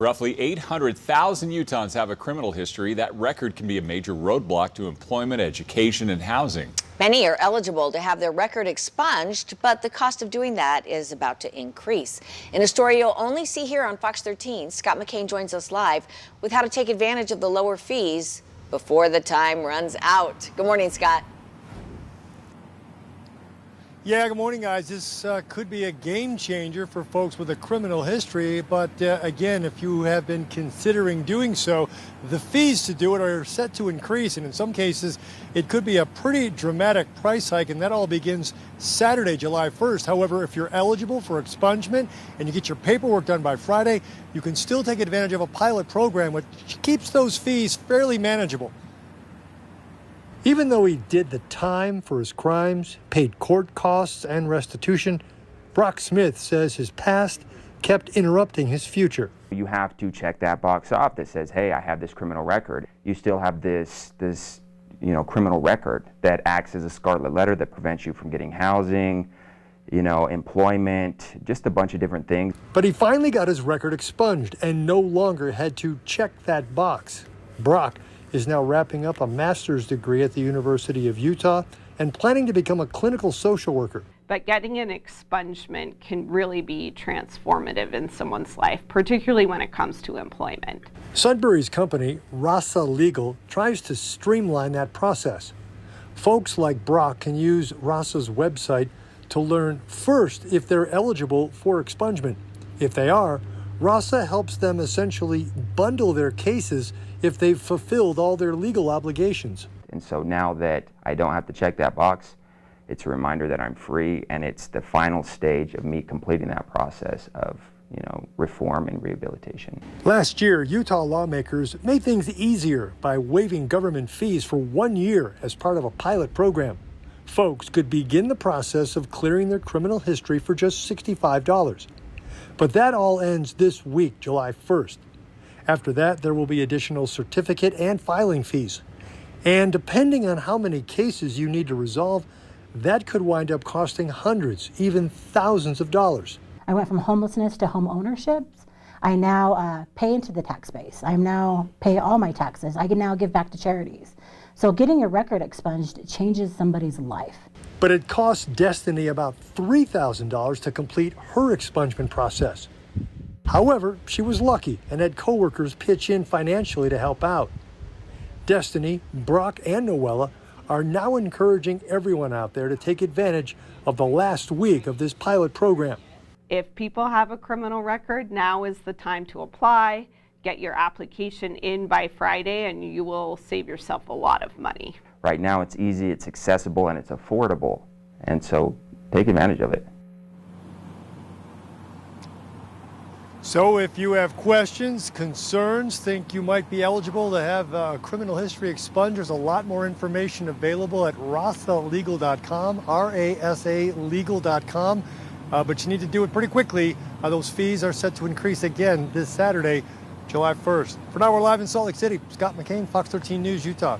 Roughly 800,000 Utahns have a criminal history. That record can be a major roadblock to employment, education, and housing. Many are eligible to have their record expunged, but the cost of doing that is about to increase. In a story you'll only see here on Fox 13, Scott McKane joins us live with how to take advantage of the lower fees before the time runs out. Good morning, Scott. Yeah, good morning, guys. This uh, could be a game changer for folks with a criminal history. But uh, again, if you have been considering doing so, the fees to do it are set to increase. And in some cases, it could be a pretty dramatic price hike. And that all begins Saturday, July 1st. However, if you're eligible for expungement and you get your paperwork done by Friday, you can still take advantage of a pilot program, which keeps those fees fairly manageable. Even though he did the time for his crimes, paid court costs and restitution, Brock Smith says his past kept interrupting his future. You have to check that box off that says, hey, I have this criminal record. You still have this, this you know, criminal record that acts as a scarlet letter that prevents you from getting housing, you know, employment, just a bunch of different things. But he finally got his record expunged and no longer had to check that box. Brock is now wrapping up a master's degree at the University of Utah and planning to become a clinical social worker. But getting an expungement can really be transformative in someone's life, particularly when it comes to employment. Sudbury's company, Rasa Legal, tries to streamline that process. Folks like Brock can use Rasa's website to learn first if they're eligible for expungement. If they are, Rasa helps them essentially bundle their cases if they've fulfilled all their legal obligations. And so now that I don't have to check that box, it's a reminder that I'm free and it's the final stage of me completing that process of you know, reform and rehabilitation. Last year, Utah lawmakers made things easier by waiving government fees for one year as part of a pilot program. Folks could begin the process of clearing their criminal history for just $65. But that all ends this week, July 1st. After that, there will be additional certificate and filing fees. And depending on how many cases you need to resolve, that could wind up costing hundreds, even thousands of dollars. I went from homelessness to home ownership. I now uh, pay into the tax base. I now pay all my taxes. I can now give back to charities. So getting your record expunged changes somebody's life. But it cost Destiny about $3,000 to complete her expungement process. However, she was lucky and had coworkers pitch in financially to help out. Destiny, Brock, and Noella are now encouraging everyone out there to take advantage of the last week of this pilot program. If people have a criminal record, now is the time to apply. Get your application in by Friday and you will save yourself a lot of money. Right now it's easy, it's accessible, and it's affordable. And so take advantage of it. So if you have questions, concerns, think you might be eligible to have a criminal history expunged, there's a lot more information available at rasalegal.com, R-A-S-A legal.com. Uh, but you need to do it pretty quickly. Uh, those fees are set to increase again this Saturday, July 1st. For now, we're live in Salt Lake City. Scott McKane, Fox 13 News, Utah.